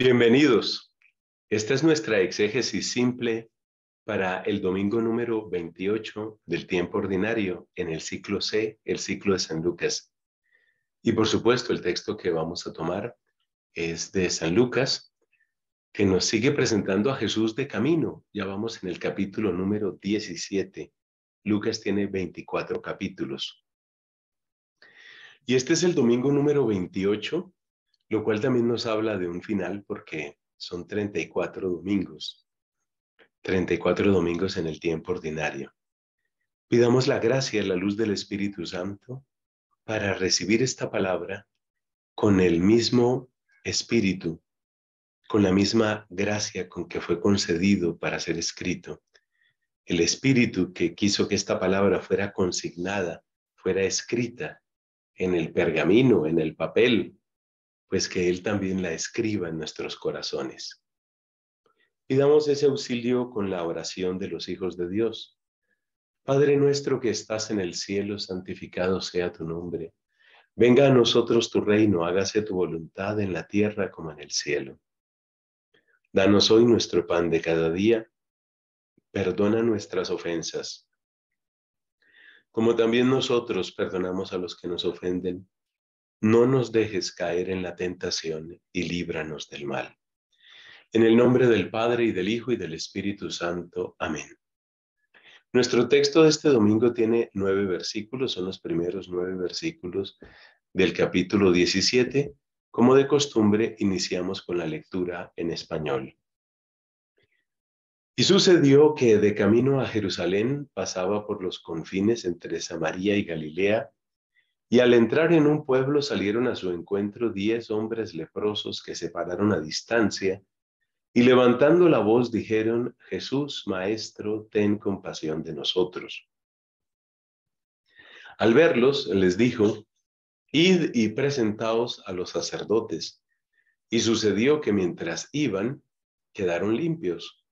Bienvenidos. Esta es nuestra exégesis simple para el domingo número 28 del tiempo ordinario en el ciclo C, el ciclo de San Lucas. Y por supuesto, el texto que vamos a tomar es de San Lucas, que nos sigue presentando a Jesús de camino. Ya vamos en el capítulo número 17. Lucas tiene 24 capítulos. Y este es el domingo número 28 lo cual también nos habla de un final porque son 34 domingos, 34 domingos en el tiempo ordinario. Pidamos la gracia, la luz del Espíritu Santo para recibir esta palabra con el mismo Espíritu, con la misma gracia con que fue concedido para ser escrito. El Espíritu que quiso que esta palabra fuera consignada, fuera escrita en el pergamino, en el papel, pues que Él también la escriba en nuestros corazones. Pidamos ese auxilio con la oración de los hijos de Dios. Padre nuestro que estás en el cielo, santificado sea tu nombre. Venga a nosotros tu reino, hágase tu voluntad en la tierra como en el cielo. Danos hoy nuestro pan de cada día. Perdona nuestras ofensas, como también nosotros perdonamos a los que nos ofenden no nos dejes caer en la tentación y líbranos del mal. En el nombre del Padre y del Hijo y del Espíritu Santo. Amén. Nuestro texto de este domingo tiene nueve versículos, son los primeros nueve versículos del capítulo 17. Como de costumbre, iniciamos con la lectura en español. Y sucedió que de camino a Jerusalén pasaba por los confines entre Samaria y Galilea, y al entrar en un pueblo salieron a su encuentro diez hombres leprosos que se pararon a distancia y levantando la voz dijeron, Jesús, Maestro, ten compasión de nosotros. Al verlos, les dijo, Id y presentaos a los sacerdotes. Y sucedió que mientras iban, quedaron limpios.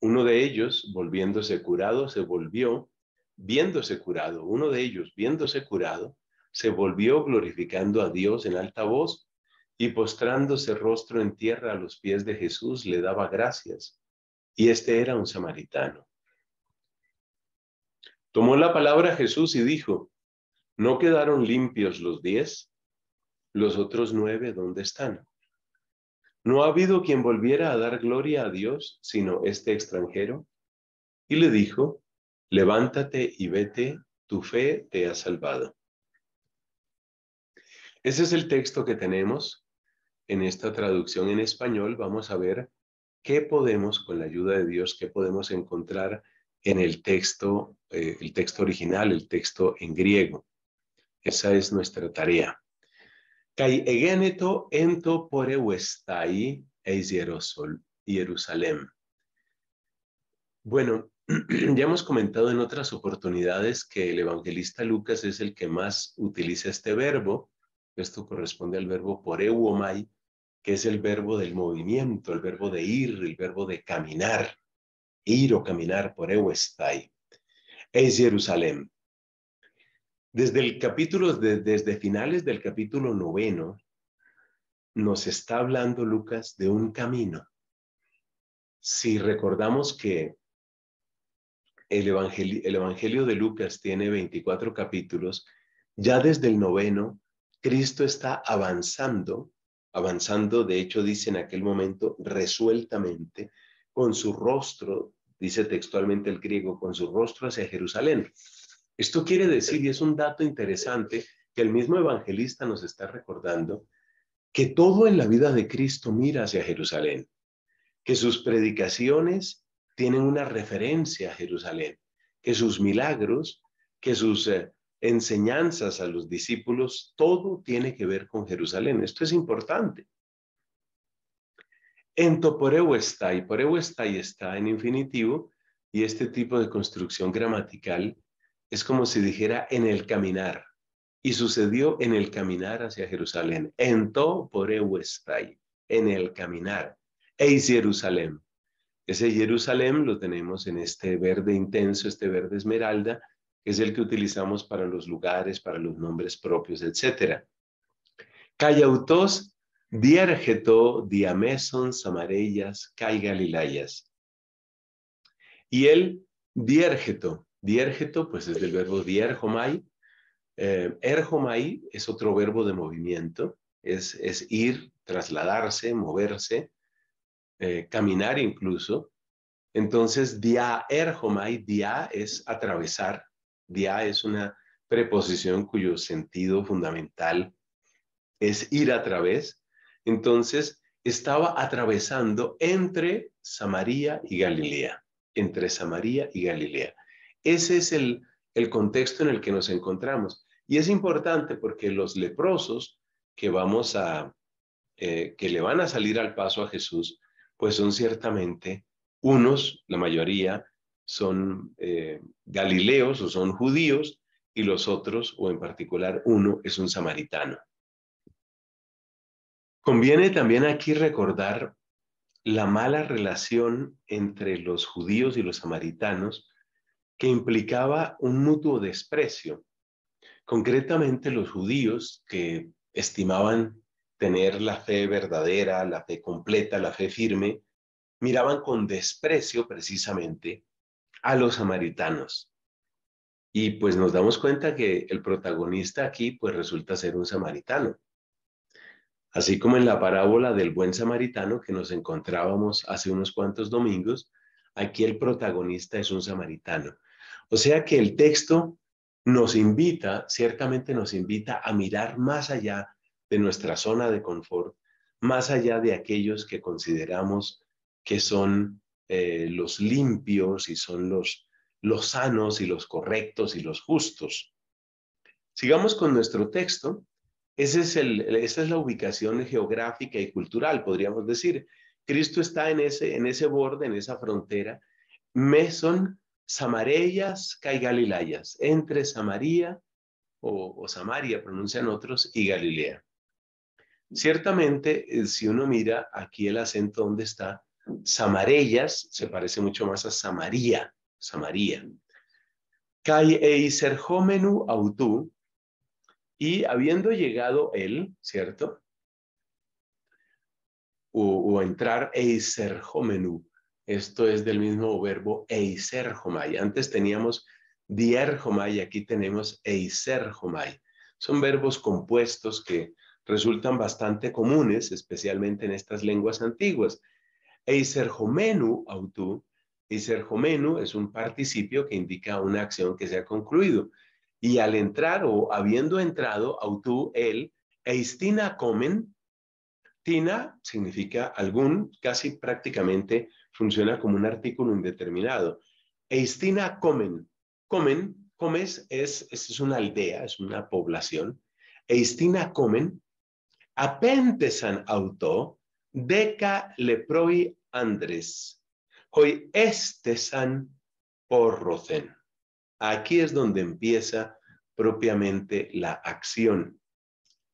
Uno de ellos, volviéndose curado, se volvió viéndose curado, uno de ellos, viéndose curado, se volvió glorificando a Dios en alta voz y postrándose rostro en tierra a los pies de Jesús, le daba gracias. Y este era un samaritano. Tomó la palabra Jesús y dijo, ¿no quedaron limpios los diez? ¿Los otros nueve dónde están? ¿No ha habido quien volviera a dar gloria a Dios sino este extranjero? Y le dijo, levántate y vete, tu fe te ha salvado. Ese es el texto que tenemos en esta traducción en español. Vamos a ver qué podemos, con la ayuda de Dios, qué podemos encontrar en el texto, eh, el texto original, el texto en griego. Esa es nuestra tarea. Kai ento eis. Bueno, ya hemos comentado en otras oportunidades que el evangelista Lucas es el que más utiliza este verbo. Esto corresponde al verbo poreuomai, que es el verbo del movimiento, el verbo de ir, el verbo de caminar. Ir o caminar, poreuestai. Es Jerusalén. Desde el capítulo, desde finales del capítulo noveno, nos está hablando Lucas de un camino. Si recordamos que el evangelio, de Lucas tiene 24 capítulos, ya desde el noveno, Cristo está avanzando, avanzando, de hecho dice en aquel momento, resueltamente, con su rostro, dice textualmente el griego, con su rostro hacia Jerusalén. Esto quiere decir, y es un dato interesante, que el mismo evangelista nos está recordando, que todo en la vida de Cristo mira hacia Jerusalén, que sus predicaciones tienen una referencia a Jerusalén, que sus milagros, que sus eh, enseñanzas a los discípulos, todo tiene que ver con Jerusalén. Esto es importante. En toporeu está, y poreu está en infinitivo, y este tipo de construcción gramatical es como si dijera en el caminar, y sucedió en el caminar hacia Jerusalén. En to poreu en el caminar. Eis Jerusalén. Ese Jerusalén lo tenemos en este verde intenso, este verde esmeralda, es el que utilizamos para los lugares, para los nombres propios, etc. Callautos Diérgeto, diameson, samarellas, kai galilayas. Y el diérgeto, diérgeto, pues es del verbo dierjomai. Eh, erjomai es otro verbo de movimiento, es, es ir, trasladarse, moverse, eh, caminar incluso. Entonces, dia erjomai, dia es atravesar, dia es una preposición cuyo sentido fundamental es ir a través. Entonces, estaba atravesando entre Samaria y Galilea, entre Samaria y Galilea. Ese es el, el contexto en el que nos encontramos. Y es importante porque los leprosos que vamos a, eh, que le van a salir al paso a Jesús, pues son ciertamente unos, la mayoría, son eh, galileos o son judíos y los otros, o en particular uno, es un samaritano. Conviene también aquí recordar la mala relación entre los judíos y los samaritanos que implicaba un mutuo desprecio. Concretamente los judíos que estimaban tener la fe verdadera, la fe completa, la fe firme, miraban con desprecio precisamente a los samaritanos. Y pues nos damos cuenta que el protagonista aquí pues resulta ser un samaritano. Así como en la parábola del buen samaritano que nos encontrábamos hace unos cuantos domingos, aquí el protagonista es un samaritano. O sea que el texto nos invita, ciertamente nos invita a mirar más allá de nuestra zona de confort, más allá de aquellos que consideramos que son eh, los limpios y son los los sanos y los correctos y los justos. Sigamos con nuestro texto. Es el, esa es la ubicación geográfica y cultural, podríamos decir. Cristo está en ese, en ese borde, en esa frontera. Meson, Samarellas, y Galilayas, entre Samaria o, o Samaria, pronuncian otros, y Galilea. Ciertamente, eh, si uno mira aquí el acento donde está, Samarellas se parece mucho más a Samaria, Samaria. Kai autu, y habiendo llegado él, ¿cierto? O, entrar eiserhomenu, esto es del mismo verbo eiserhomai. Antes teníamos dierhomai, aquí tenemos eiserhomai. Son verbos compuestos que resultan bastante comunes, especialmente en estas lenguas antiguas. Eiserhomenu autu y serjomenu es un participio que indica una acción que se ha concluido. Y al entrar o habiendo entrado, autú, él, eistina comen, tina significa algún, casi prácticamente funciona como un artículo indeterminado. Eistina comen, comen, comes es, es una aldea, es una población. Eistina comen, apentesan auto, deca leproi andres Hoy este san porrocen. Aquí es donde empieza propiamente la acción,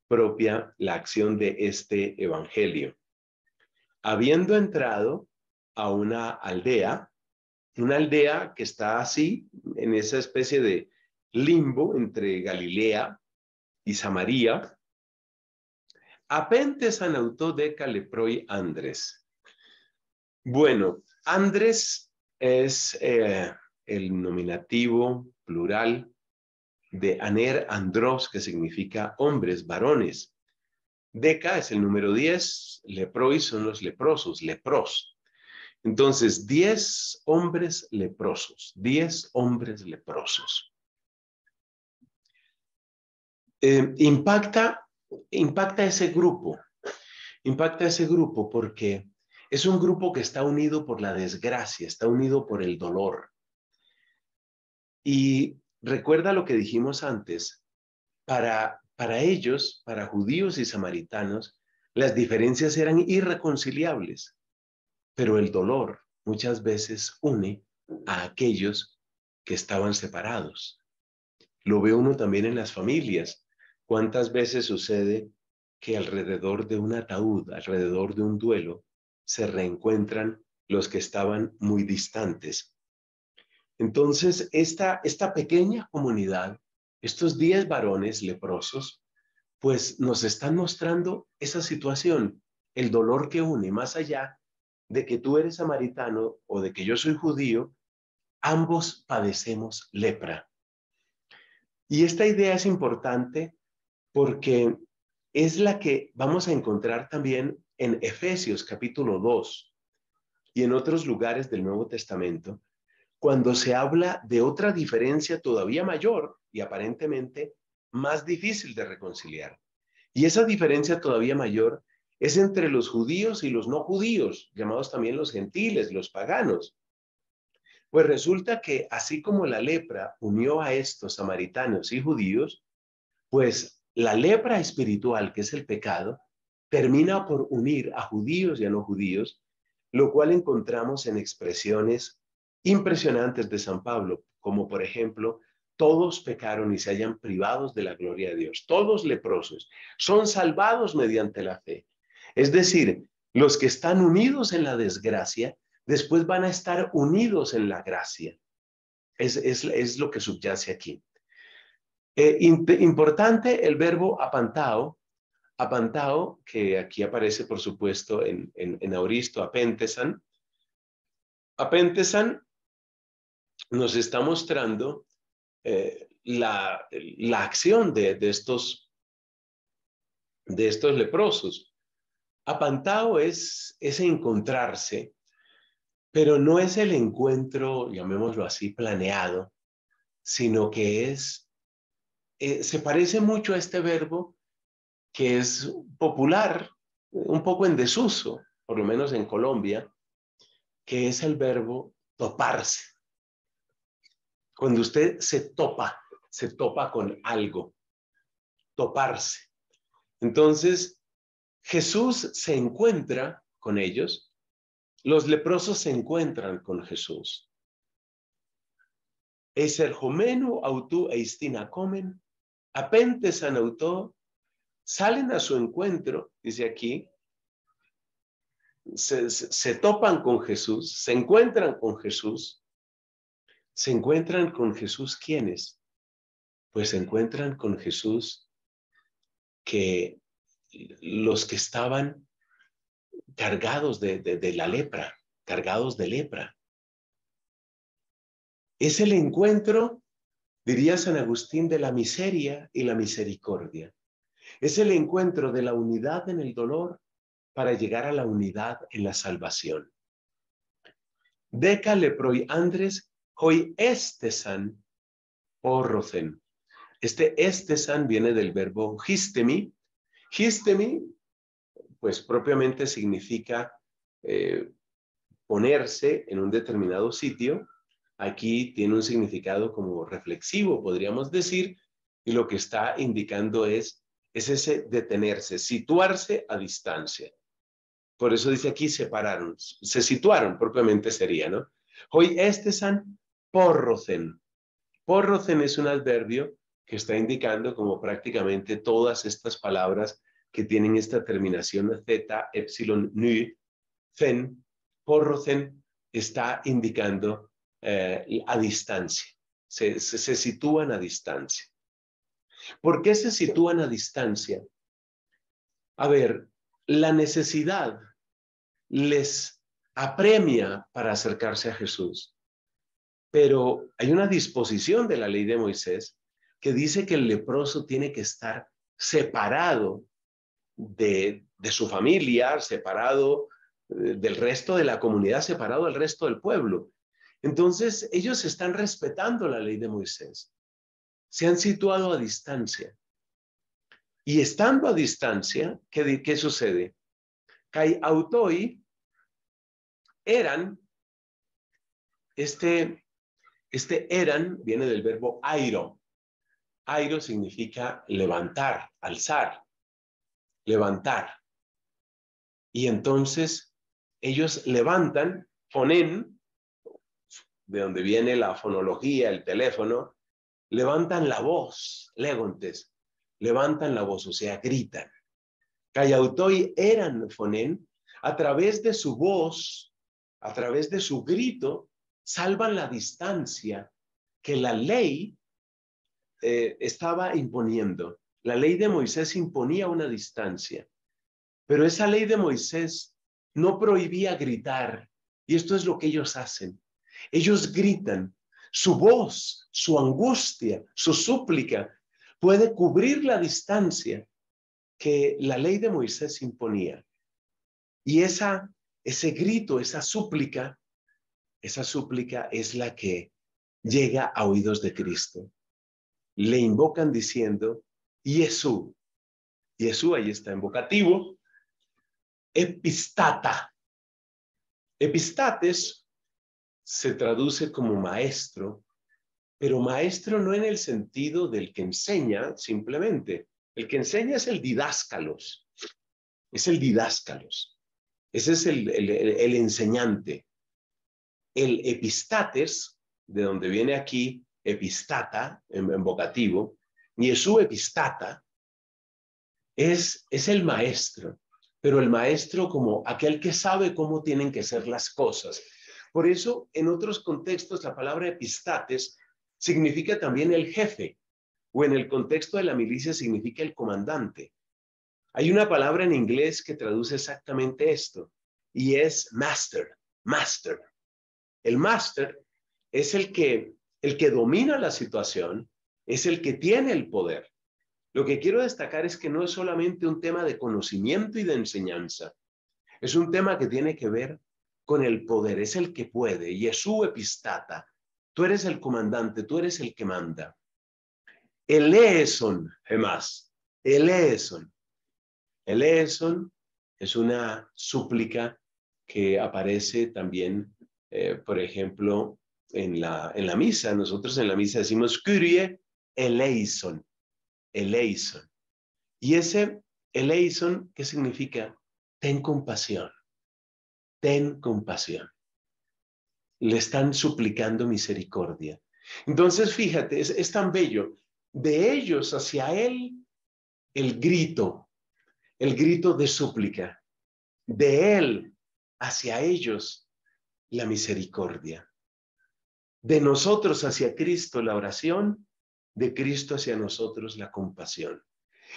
propia la acción de este evangelio. Habiendo entrado a una aldea, una aldea que está así, en esa especie de limbo entre Galilea y Samaria, apente san auto de Caleproi Andrés. Bueno, Andrés es eh, el nominativo plural de aner andros, que significa hombres, varones. Deca es el número 10, leproi son los leprosos, lepros. Entonces, 10 hombres leprosos, 10 hombres leprosos. Eh, impacta, impacta ese grupo, impacta ese grupo porque es un grupo que está unido por la desgracia, está unido por el dolor. Y recuerda lo que dijimos antes, para, para ellos, para judíos y samaritanos, las diferencias eran irreconciliables, pero el dolor muchas veces une a aquellos que estaban separados. Lo ve uno también en las familias. ¿Cuántas veces sucede que alrededor de un ataúd, alrededor de un duelo, se reencuentran los que estaban muy distantes. Entonces, esta, esta pequeña comunidad, estos diez varones leprosos, pues nos están mostrando esa situación, el dolor que une, más allá de que tú eres samaritano o de que yo soy judío, ambos padecemos lepra. Y esta idea es importante porque es la que vamos a encontrar también en Efesios capítulo 2 y en otros lugares del Nuevo Testamento, cuando se habla de otra diferencia todavía mayor y aparentemente más difícil de reconciliar. Y esa diferencia todavía mayor es entre los judíos y los no judíos, llamados también los gentiles, los paganos. Pues resulta que así como la lepra unió a estos samaritanos y judíos, pues la lepra espiritual, que es el pecado, termina por unir a judíos y a no judíos, lo cual encontramos en expresiones impresionantes de San Pablo, como por ejemplo, todos pecaron y se hayan privados de la gloria de Dios, todos leprosos, son salvados mediante la fe. Es decir, los que están unidos en la desgracia, después van a estar unidos en la gracia. Es, es, lo que subyace aquí. Eh, importante el verbo apantao, apantao, que aquí aparece, por supuesto, en, en, en Auristo, apentesan. Apentesan nos está mostrando eh, la, la, acción de, de, estos, de estos leprosos. Apantao es ese encontrarse, pero no es el encuentro, llamémoslo así, planeado, sino que es, eh, se parece mucho a este verbo que es popular, un poco en desuso, por lo menos en Colombia, que es el verbo toparse. Cuando usted se topa, se topa con algo, toparse. Entonces, Jesús se encuentra con ellos, los leprosos se encuentran con Jesús. Eserjomenu autu eistina comen, apentes auto, salen a su encuentro, dice aquí, se, topan con Jesús, se encuentran con Jesús, se encuentran con Jesús quiénes? Pues se encuentran con Jesús que los que estaban cargados de, de, la lepra, cargados de lepra. Es el encuentro, diría San Agustín, de la miseria y la misericordia. Es el encuentro de la unidad en el dolor para llegar a la unidad en la salvación. Deca leproi andres hoi estesan porrocen. Este estesan viene del verbo histemi, Histemi, pues propiamente significa eh, ponerse en un determinado sitio. Aquí tiene un significado como reflexivo, podríamos decir, y lo que está indicando es, es ese detenerse, situarse a distancia. Por eso dice aquí separaron, se situaron propiamente sería, ¿no? Hoy este san porrocen. Porrocen es un adverbio que está indicando como prácticamente todas estas palabras que tienen esta terminación Z, epsilon, nu, zen, porrocen, está indicando eh, a distancia. Se, se sitúan a distancia. ¿Por qué se sitúan a distancia? A ver, la necesidad les apremia para acercarse a Jesús, pero hay una disposición de la ley de Moisés que dice que el leproso tiene que estar separado de, su familia, separado eh, del resto de la comunidad, separado del resto del pueblo. Entonces, ellos están respetando la ley de Moisés. Se han situado a distancia. Y estando a distancia, ¿qué, qué sucede? Kai autoi eran, este, este eran viene del verbo airo, Airo significa levantar, alzar, levantar. Y entonces ellos levantan, ponen, de donde viene la fonología, el teléfono, levantan la voz, legontes, levantan la voz, o sea, gritan. Callautoi eran fonen, a través de su voz, a través de su grito, salvan la distancia que la ley eh, estaba imponiendo La ley de Moisés imponía una distancia, pero esa ley de Moisés no prohibía gritar, y esto es lo que ellos hacen. Ellos gritan, su voz, su angustia, su súplica puede cubrir la distancia que la ley de Moisés imponía. Y esa, ese grito, esa súplica, esa súplica es la que llega a oídos de Cristo. Le invocan diciendo, Jesús. Jesús ahí está en vocativo. Epistata. Epistates se traduce como maestro, pero maestro no en el sentido del que enseña simplemente. El que enseña es el didáscalos. Es el didáscalos. Ese es el, el, enseñante. El epistates, de donde viene aquí epistata, en, vocativo, su Epistata es, es el maestro, pero el maestro como aquel que sabe cómo tienen que ser las cosas. Por eso, en otros contextos, la palabra epistates significa también el jefe, o en el contexto de la milicia significa el comandante. Hay una palabra en inglés que traduce exactamente esto, y es master, master. El master es el que, el que domina la situación, es el que tiene el poder. Lo que quiero destacar es que no es solamente un tema de conocimiento y de enseñanza, es un tema que tiene que ver con el poder, es el que puede, y es su epistata. Tú eres el comandante, tú eres el que manda. El Eson, además, el Eson. El Eson es una súplica que aparece también, eh, por ejemplo, en la, en la misa. Nosotros en la misa decimos Kyrie eleison, eleison. Y ese eleison, ¿qué significa? Ten compasión, ten compasión. Le están suplicando misericordia. Entonces, fíjate, es, es tan bello. De ellos hacia él, el grito, el grito de súplica. De él hacia ellos, la misericordia. De nosotros hacia Cristo, la oración de Cristo hacia nosotros la compasión.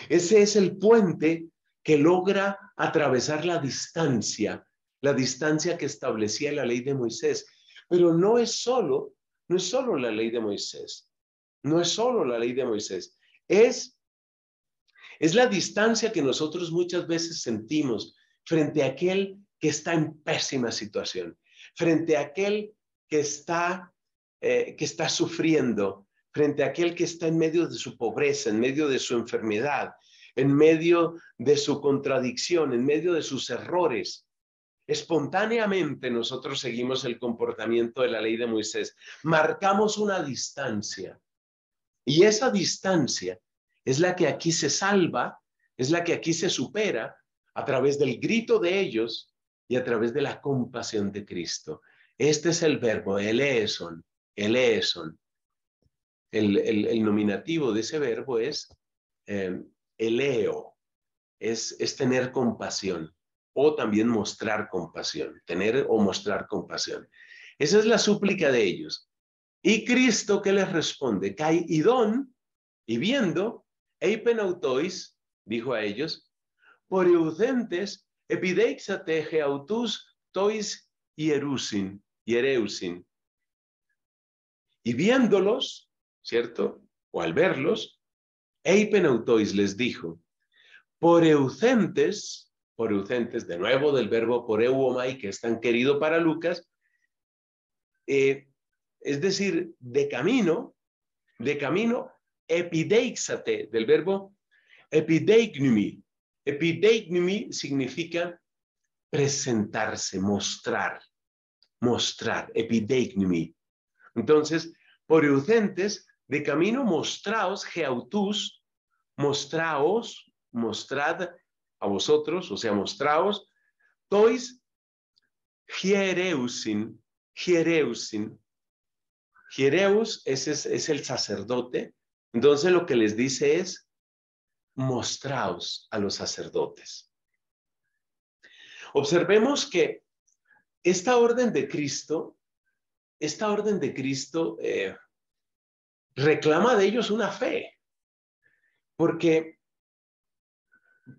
Ese es el puente que logra atravesar la distancia, la distancia que establecía la ley de Moisés. Pero no es solo, no es solo la ley de Moisés, no es solo la ley de Moisés, es, es la distancia que nosotros muchas veces sentimos frente a aquel que está en pésima situación, frente a aquel que está, eh, que está sufriendo, frente a aquel que está en medio de su pobreza, en medio de su enfermedad, en medio de su contradicción, en medio de sus errores. Espontáneamente nosotros seguimos el comportamiento de la ley de Moisés, marcamos una distancia. Y esa distancia es la que aquí se salva, es la que aquí se supera a través del grito de ellos y a través de la compasión de Cristo. Este es el verbo, eleeson, eleeson, el, nominativo de ese verbo es eh, eleo, es tener compasión o también mostrar compasión, tener o mostrar compasión. Esa es la súplica de ellos. Y Cristo que les responde, Kai idón, y viendo, eipenautois, dijo a ellos, por eudentes, epideixate autus tois hierusin, hiereusin. Y viéndolos, ¿cierto? O al verlos, Eipenautois les dijo, por eucentes, por eucentes, de nuevo del verbo por euomai, que es tan querido para Lucas, eh, es decir, de camino, de camino, epideixate, del verbo epideignumi. Epideignumi significa presentarse, mostrar, mostrar, epideignumi. Entonces, por eucentes de camino mostraos, geautus, mostraos, mostrad a vosotros, o sea, mostraos, tois hiereusin, hiereusin. Hiereus ese es, es el sacerdote. Entonces lo que les dice es, mostraos a los sacerdotes. Observemos que esta orden de Cristo, esta orden de Cristo eh, reclama de ellos una fe, porque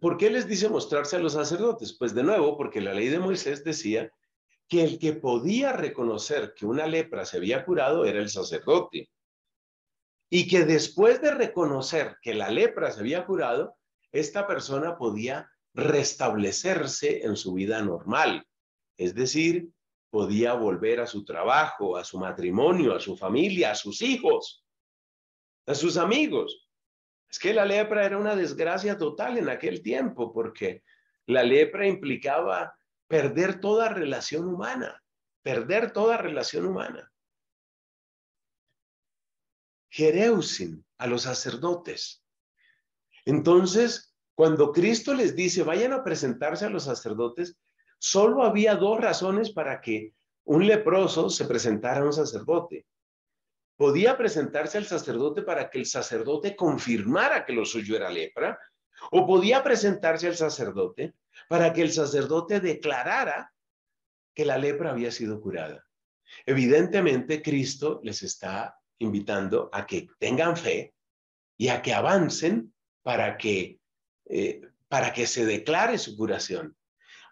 ¿por qué les dice mostrarse a los sacerdotes? Pues de nuevo, porque la ley de Moisés decía que el que podía reconocer que una lepra se había curado era el sacerdote. Y que después de reconocer que la lepra se había curado, esta persona podía restablecerse en su vida normal. Es decir, podía volver a su trabajo, a su matrimonio, a su familia, a sus hijos, a sus amigos. Es que la lepra era una desgracia total en aquel tiempo porque la lepra implicaba perder toda relación humana, perder toda relación humana. Jereusin a los sacerdotes. Entonces, cuando Cristo les dice, vayan a presentarse a los sacerdotes, solo había dos razones para que un leproso se presentara a un sacerdote. Podía presentarse al sacerdote para que el sacerdote confirmara que lo suyo era lepra, o podía presentarse al sacerdote para que el sacerdote declarara que la lepra había sido curada. Evidentemente, Cristo les está invitando a que tengan fe y a que avancen para que, eh, para que se declare su curación.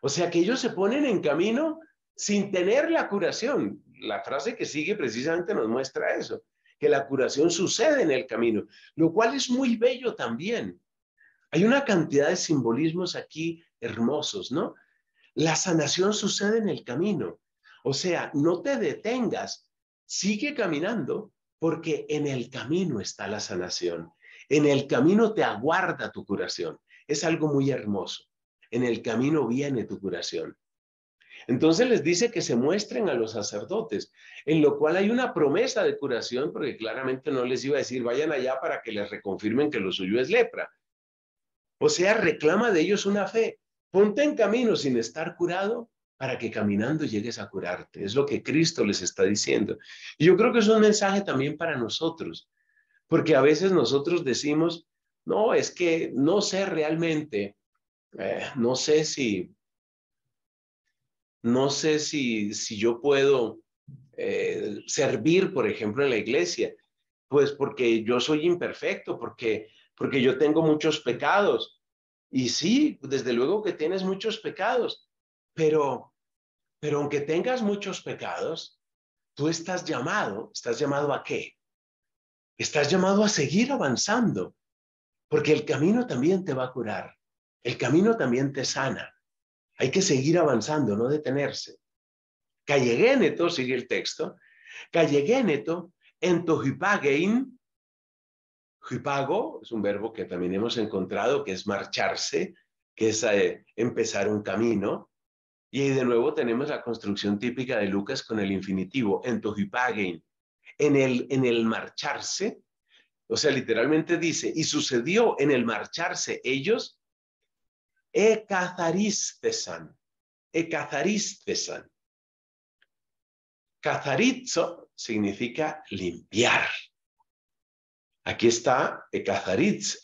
O sea que ellos se ponen en camino sin tener la curación. La frase que sigue precisamente nos muestra eso, que la curación sucede en el camino, lo cual es muy bello también. Hay una cantidad de simbolismos aquí hermosos, ¿no? La sanación sucede en el camino. O sea, no te detengas, sigue caminando porque en el camino está la sanación. En el camino te aguarda tu curación. Es algo muy hermoso. En el camino viene tu curación. Entonces les dice que se muestren a los sacerdotes, en lo cual hay una promesa de curación, porque claramente no les iba a decir, vayan allá para que les reconfirmen que lo suyo es lepra. O sea, reclama de ellos una fe. Ponte en camino sin estar curado para que caminando llegues a curarte. Es lo que Cristo les está diciendo. Y yo creo que es un mensaje también para nosotros, porque a veces nosotros decimos, no, es que no sé realmente, eh, no sé si, no sé si, si yo puedo eh, servir, por ejemplo, en la iglesia, pues porque yo soy imperfecto, porque, porque yo tengo muchos pecados. Y sí, desde luego que tienes muchos pecados, pero, pero aunque tengas muchos pecados, tú estás llamado, ¿estás llamado a qué? Estás llamado a seguir avanzando, porque el camino también te va a curar, el camino también te sana. Hay que seguir avanzando, no detenerse. Calleguéneto, sigue el texto, Calleguéneto en tu hipagein, hipago es un verbo que también hemos encontrado, que es marcharse, que es eh, empezar un camino, y de nuevo tenemos la construcción típica de Lucas con el infinitivo, en En el, en el marcharse, o sea, literalmente dice, y sucedió en el marcharse ellos, ekazaristesan, ekazaristesan. Kazarizo significa limpiar. Aquí está ekazaritz,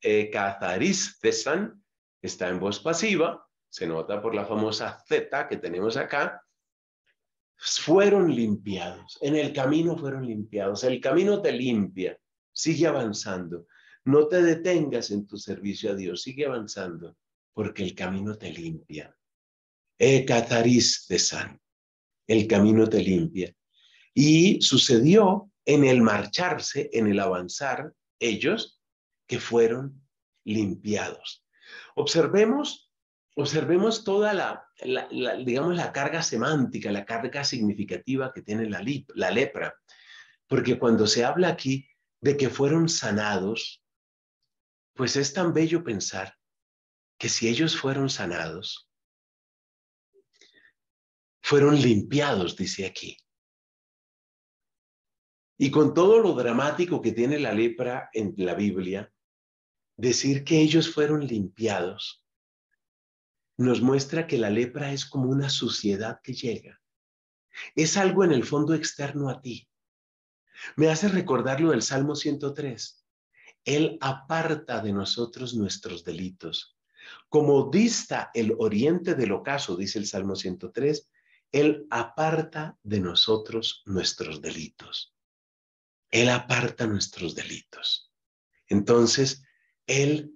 ekazaristesan, está en voz pasiva, se nota por la famosa Z que tenemos acá, fueron limpiados, en el camino fueron limpiados, el camino te limpia, sigue avanzando, no te detengas en tu servicio a Dios, sigue avanzando, porque el camino te limpia. E de san, el camino te limpia. Y sucedió en el marcharse, en el avanzar, ellos que fueron limpiados. Observemos observemos toda la, digamos, la carga semántica, la carga significativa que tiene la, la lepra. Porque cuando se habla aquí de que fueron sanados, pues es tan bello pensar que si ellos fueron sanados, fueron limpiados, dice aquí. Y con todo lo dramático que tiene la lepra en la Biblia, decir que ellos fueron limpiados nos muestra que la lepra es como una suciedad que llega. Es algo en el fondo externo a ti. Me hace recordar lo del Salmo 103. Él aparta de nosotros nuestros delitos. Como dista el oriente del ocaso, dice el Salmo 103, Él aparta de nosotros nuestros delitos. Él aparta nuestros delitos. Entonces, Él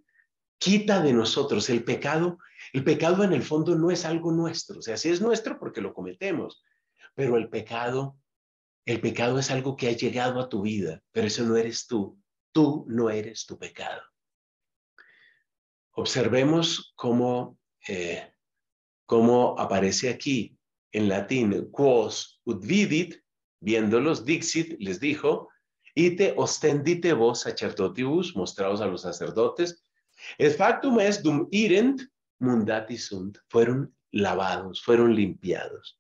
quita de nosotros el pecado. El pecado en el fondo no es algo nuestro, o sea, sí es nuestro porque lo cometemos, pero el pecado, el pecado es algo que ha llegado a tu vida, pero eso no eres tú. Tú no eres tu pecado. Observemos cómo, eh, cómo aparece aquí en latín, quos ut vidit, viéndolos, dixit, les dijo, ite ostendite vos sacerdotibus, mostrados a los sacerdotes, el factum es dum irent mundati sunt, fueron lavados, fueron limpiados,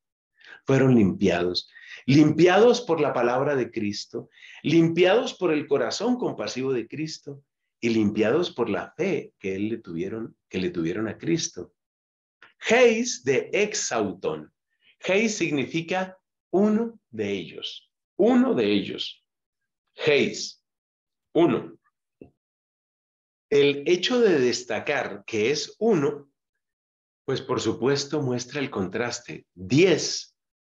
fueron limpiados, limpiados por la palabra de Cristo, limpiados por el corazón compasivo de Cristo y limpiados por la fe que él le tuvieron, que le tuvieron a Cristo. Heis de exauton. Heis significa uno de ellos, uno de ellos. Heis, uno. El hecho de destacar que es uno, pues por supuesto muestra el contraste. Diez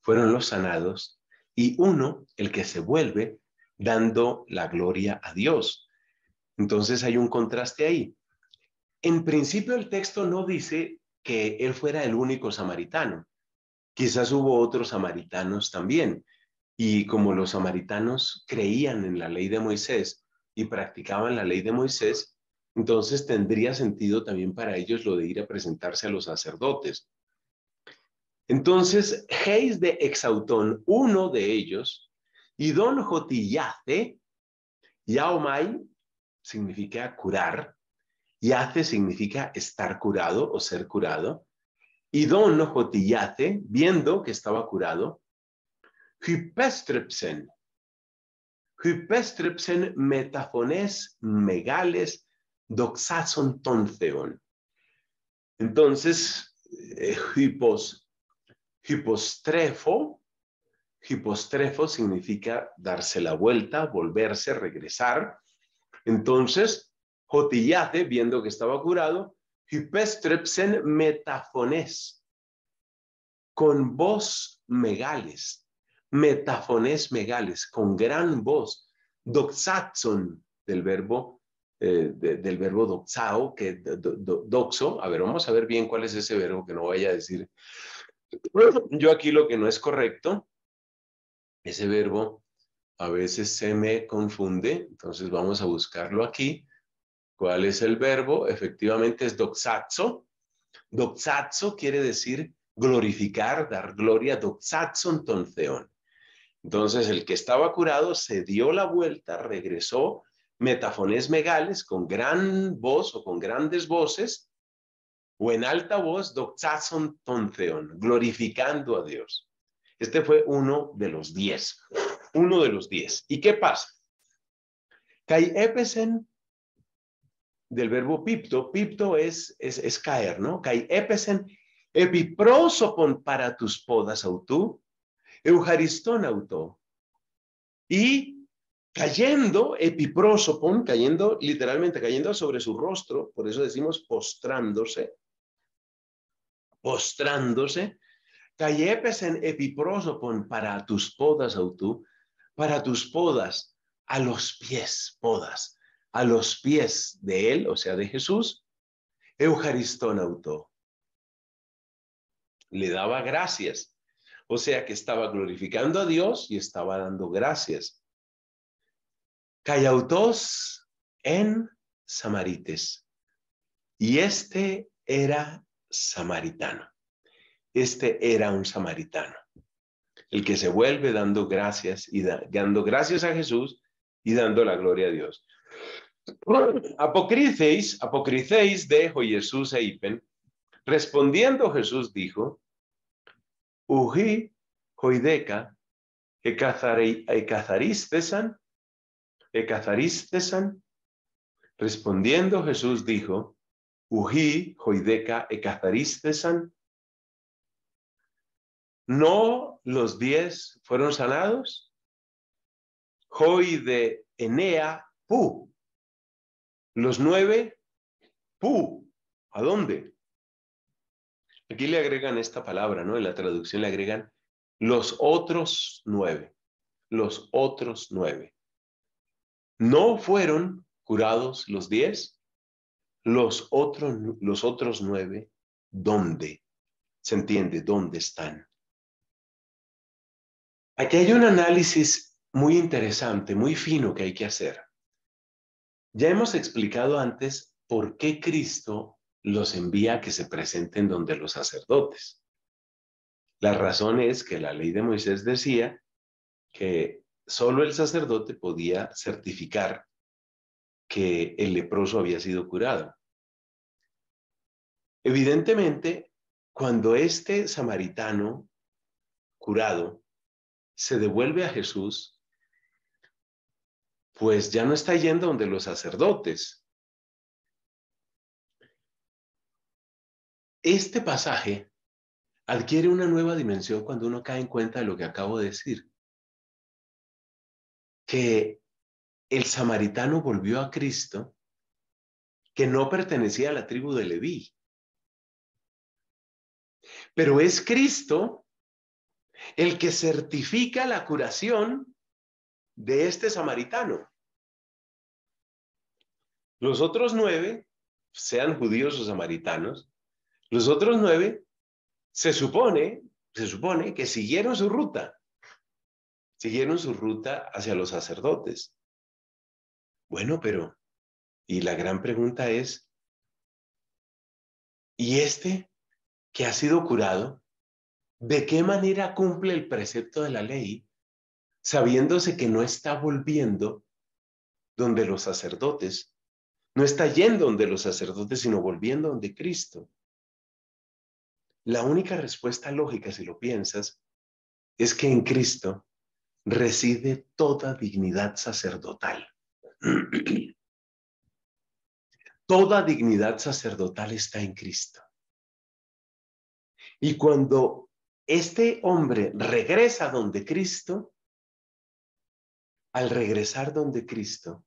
fueron los sanados y uno el que se vuelve dando la gloria a Dios. Entonces hay un contraste ahí. En principio el texto no dice que él fuera el único samaritano. Quizás hubo otros samaritanos también. Y como los samaritanos creían en la ley de Moisés y practicaban la ley de Moisés, entonces tendría sentido también para ellos lo de ir a presentarse a los sacerdotes. Entonces, Heis de Exautón, uno de ellos, y Don Jotillace, Yaomai significa curar, Yace significa estar curado o ser curado, y Don Jotillace, viendo que estaba curado, Hypestrepsen, Hypestrepsen metafones megales doxason tonceon. Entonces, eh, hipos, hipostrefo, hipostrefo significa darse la vuelta, volverse, regresar. Entonces, Jotillate, viendo que estaba curado, hipestrepsen metafones, con voz megales, metafones megales, con gran voz, doxaxon del verbo eh, del verbo doxao, que doxo, a ver, vamos a ver bien cuál es ese verbo que no vaya a decir. Yo aquí lo que no es correcto, ese verbo a veces se me confunde, entonces vamos a buscarlo aquí. ¿Cuál es el verbo? Efectivamente es doxazo. Doxazo quiere decir glorificar, dar gloria, doxazo tonceón. Entonces el que estaba curado se dio la vuelta, regresó metafones megales con gran voz o con grandes voces, o en alta voz, doxason tonceon, glorificando a Dios. Este fue uno de los diez, uno de los diez. ¿Y qué pasa? Kai epesen del verbo pipto, pipto es, es, es caer, ¿no? Kai epesen epiprosopon para tus podas autú, eujaristón auto. Y cayendo, epiprósopon, cayendo, literalmente cayendo sobre su rostro, por eso decimos postrándose, postrándose, cayepes en epiprósopon para tus podas autú, para tus podas, a los pies, podas, a los pies de él, o sea, de Jesús, Eujaristón auto. Le daba gracias. O sea que estaba glorificando a Dios y estaba dando gracias. Cayautos en Samarites. Y este era samaritano. Este era un samaritano. El que se vuelve dando gracias y dando gracias a Jesús y dando la gloria a Dios. Apocriceis, apocriceis de Jesús e Ipen. Respondiendo Jesús dijo, Uji, joideca, e cazaristesan, Ecazaristesan. Respondiendo Jesús dijo, Uji, joideca, ecazaristesan. ¿No los diez fueron sanados? Joi de Enea, pu. Los nueve, pu. ¿A dónde? Aquí le agregan esta palabra, ¿no? En la traducción le agregan los otros nueve. Los otros nueve. ¿No fueron curados los diez? Los otros, los otros nueve, ¿dónde? ¿Se entiende? ¿Dónde están? Aquí hay un análisis muy interesante, muy fino que hay que hacer. Ya hemos explicado antes por qué Cristo los envía a que se presenten donde los sacerdotes. La razón es que la ley de Moisés decía que solo el sacerdote podía certificar que el leproso había sido curado. Evidentemente, cuando este samaritano curado se devuelve a Jesús, pues ya no está yendo donde los sacerdotes. Este pasaje adquiere una nueva dimensión cuando uno cae en cuenta de lo que acabo de decir. Que el samaritano volvió a Cristo que no pertenecía a la tribu de Leví. Pero es Cristo el que certifica la curación de este samaritano. Los otros nueve, sean judíos o samaritanos, los otros nueve se supone, se supone que siguieron su ruta, siguieron su ruta hacia los sacerdotes. Bueno, pero, y la gran pregunta es, ¿y este que ha sido curado, de qué manera cumple el precepto de la ley, sabiéndose que no está volviendo donde los sacerdotes, no está yendo donde los sacerdotes, sino volviendo donde Cristo? La única respuesta lógica, si lo piensas, es que en Cristo reside toda dignidad sacerdotal. Toda dignidad sacerdotal está en Cristo. Y cuando este hombre regresa donde Cristo, al regresar donde Cristo,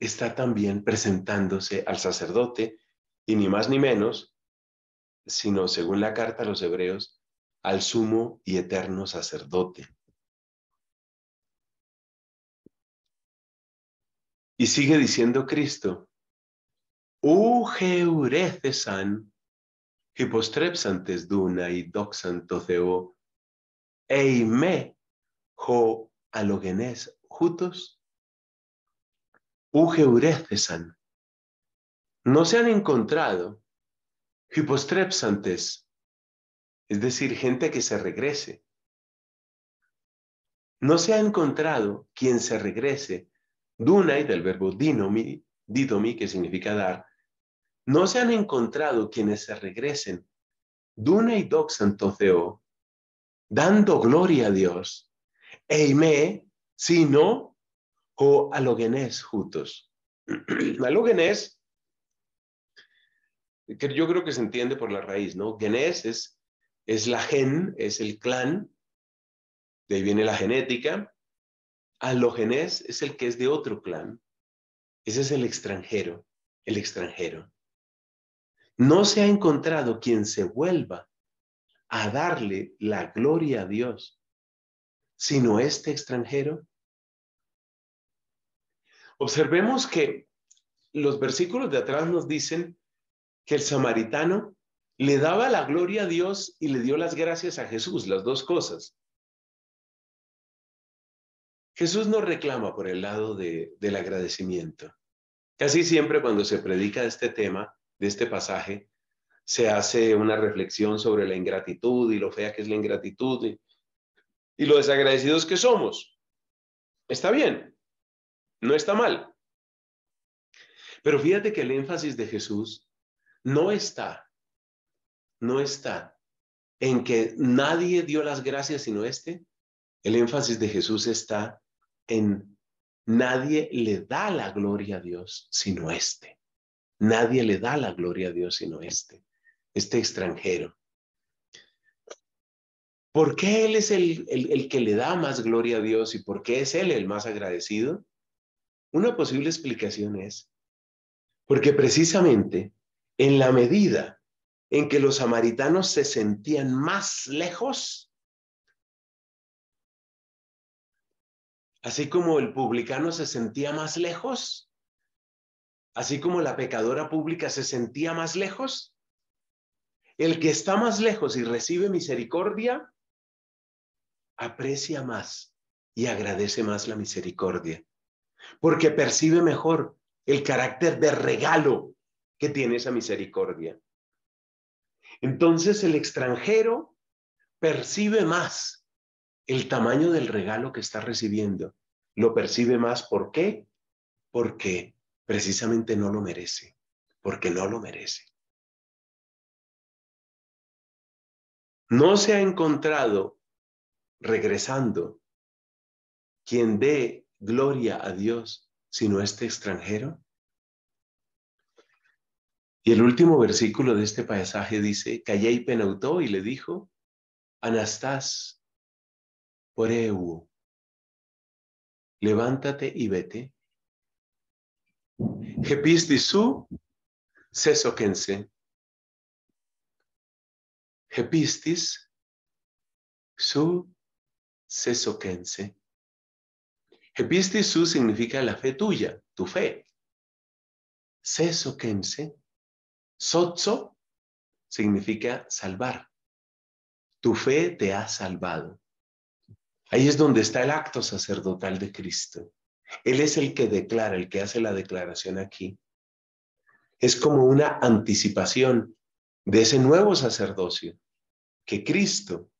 está también presentándose al sacerdote y ni más ni menos, sino según la carta a los hebreos, al sumo y eterno sacerdote. Y sigue diciendo Cristo, Ugeurethesan, hipostrepsantes duna y doxantotheo, eime ho alogenes jutos, Ugeurethesan. No se han encontrado hipostrepsantes, es decir, gente que se regrese. No se ha encontrado quien se regrese Dunai, del verbo dinomi, didomi, que significa dar, no se han encontrado quienes se regresen. Dunai doxantoceo, dando gloria a Dios. Eime, sino, o alogenes juntos. alogenes, que yo creo que se entiende por la raíz, ¿no? Genes es, es la gen, es el clan, de ahí viene la genética, Alogenés es el que es de otro clan. Ese es el extranjero, el extranjero. No se ha encontrado quien se vuelva a darle la gloria a Dios, sino este extranjero. Observemos que los versículos de atrás nos dicen que el samaritano le daba la gloria a Dios y le dio las gracias a Jesús, las dos cosas. Jesús no reclama por el lado del agradecimiento. Casi siempre cuando se predica este tema, de este pasaje, se hace una reflexión sobre la ingratitud y lo fea que es la ingratitud y, y lo desagradecidos que somos. Está bien, no está mal. Pero fíjate que el énfasis de Jesús no está, no está en que nadie dio las gracias sino este. El énfasis de Jesús está en nadie le da la gloria a Dios sino este. Nadie le da la gloria a Dios sino este, este extranjero. ¿Por qué Él es el, el, que le da más gloria a Dios y por qué es Él el más agradecido? Una posible explicación es porque precisamente en la medida en que los samaritanos se sentían más lejos Así como el publicano se sentía más lejos, así como la pecadora pública se sentía más lejos, el que está más lejos y recibe misericordia, aprecia más y agradece más la misericordia, porque percibe mejor el carácter de regalo que tiene esa misericordia. Entonces el extranjero percibe más el tamaño del regalo que está recibiendo. Lo percibe más, ¿por qué? Porque precisamente no lo merece, porque no lo merece. No se ha encontrado, regresando, quien dé gloria a Dios sino este extranjero. Y el último versículo de este pasaje dice, Callé y penautó y le dijo, Anastás, poreu, levántate y vete. Gepistis su, sesoquense. Gepistis su, sesoquense. Gepistis su significa la fe tuya, tu fe. Sesoquense Sotso significa salvar. Tu fe te ha salvado. Ahí es donde está el acto sacerdotal de Cristo. Él es el que declara, el que hace la declaración aquí. Es como una anticipación de ese nuevo sacerdocio que Cristo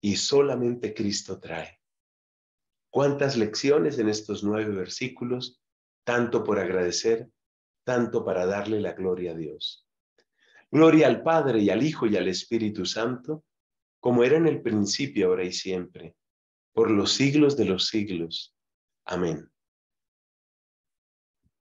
y solamente Cristo trae. ¿Cuántas lecciones en estos nueve versículos? Tanto por agradecer, tanto para darle la gloria a Dios. Gloria al Padre y al Hijo y al Espíritu Santo, como era en el principio, ahora y siempre, por los siglos de los siglos. Amén.